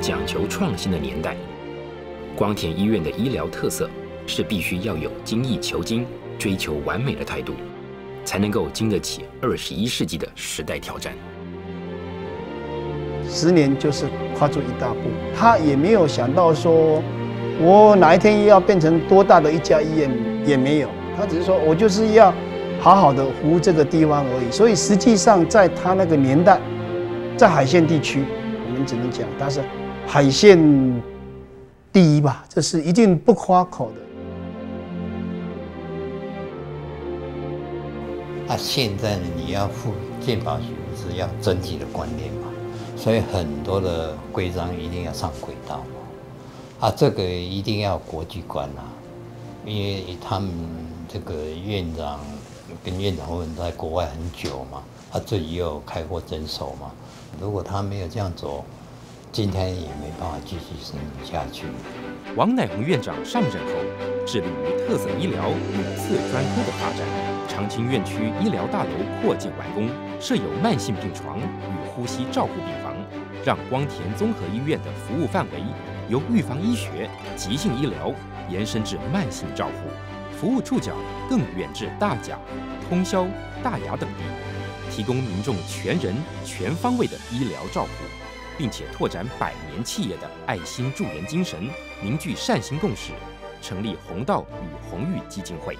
讲求创新的年代。光田医院的医疗特色是必须要有精益求精、追求完美的态度，才能够经得起二十一世纪的时代挑战。十年就是跨出一大步，他也没有想到说，我哪一天要变成多大的一家医院也没有，他只是说我就是要好好的服务这个地方而已。所以实际上在他那个年代，在海线地区，我们只能讲但是海线。第一吧，这是一定不夸口的。啊，现在，你要付健保局是要征集的观念嘛，所以很多的规章一定要上轨道嘛。啊，这个一定要国际观啊，因为他们这个院长跟院长们在国外很久嘛，他自己有开过诊所嘛，如果他没有这样走。今天也没办法继续生存下去。王乃宏院长上任后，致力于特色医疗与次专科的发展。长青院区医疗大楼扩建完工，设有慢性病床与呼吸照护病房，让光田综合医院的服务范围由预防医学、急性医疗延伸至慢性照护，服务触角更远至大甲、通宵、大雅等地，提供民众全人全方位的医疗照顾。并且拓展百年企业的爱心助人精神，凝聚善心共识，成立红道与红玉基金会。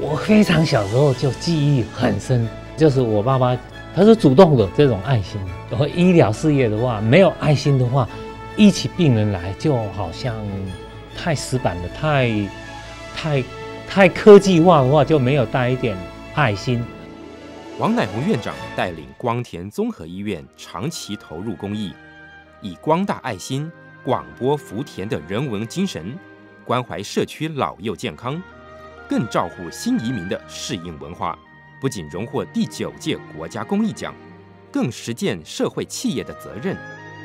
我非常小时候就记忆很深，就是我爸爸他是主动的这种爱心。然后医疗事业的话，没有爱心的话，一起病人来就好像太死板了，太太太科技化的话，就没有带一点爱心。王乃红院长带领光田综合医院长期投入公益，以光大爱心、广播福田的人文精神，关怀社区老幼健康，更照顾新移民的适应文化。不仅荣获第九届国家公益奖，更实践社会企业的责任，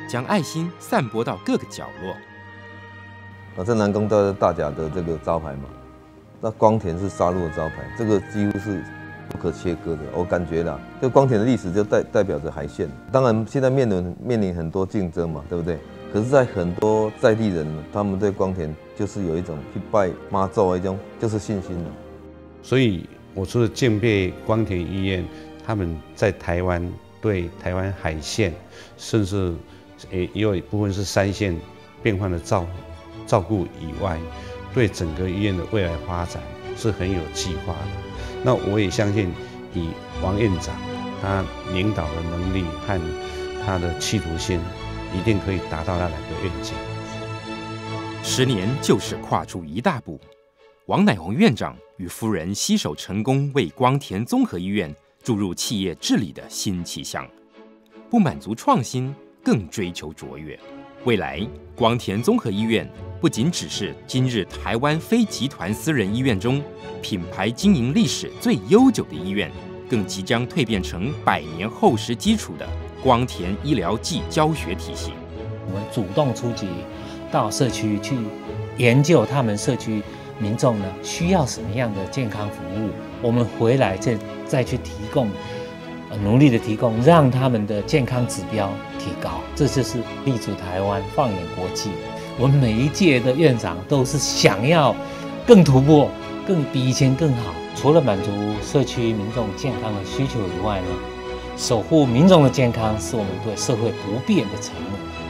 将爱心散播到各个角落。啊，这南宫的大甲的这个招牌嘛，那光田是杀戮的招牌，这个几乎是。不可切割的，我感觉啦，这光田的历史就代代表着海线。当然，现在面临面临很多竞争嘛，对不对？可是，在很多在地人，他们对光田就是有一种去拜妈祖的一种就是信心的。所以，我说的建备光田医院，他们在台湾对台湾海线，甚至也有一部分是三线变换的照照顾以外，对整个医院的未来发展是很有计划的。那我也相信，以王院长他领导的能力和他的企图心，一定可以达到那两个愿景。十年就是跨出一大步。王乃宏院长与夫人携手成功，为光田综合医院注入企业治理的新气象。不满足创新，更追求卓越。未来，光田综合医院不仅只是今日台湾非集团私人医院中。品牌经营历史最悠久的医院，更即将蜕变成百年厚实基础的光田医疗暨教学体系。我们主动出击，到社区去研究他们社区民众呢需要什么样的健康服务，我们回来再再去提供，努力的提供，让他们的健康指标提高。这就是立足台湾，放眼国际。我们每一届的院长都是想要更突破。更比以前更好。除了满足社区民众健康的需求以外呢，守护民众的健康是我们对社会不变的承诺。